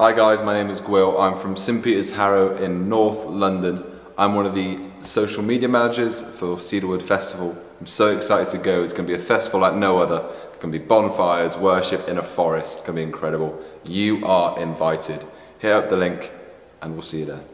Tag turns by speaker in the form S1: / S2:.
S1: Hi guys, my name is Gwil. I'm from St Peter's Harrow in North London. I'm one of the social media managers for Cedarwood Festival. I'm so excited to go. It's going to be a festival like no other. It's going to be bonfires, worship in a forest. It's going to be incredible. You are invited. Hit up the link and we'll see you there.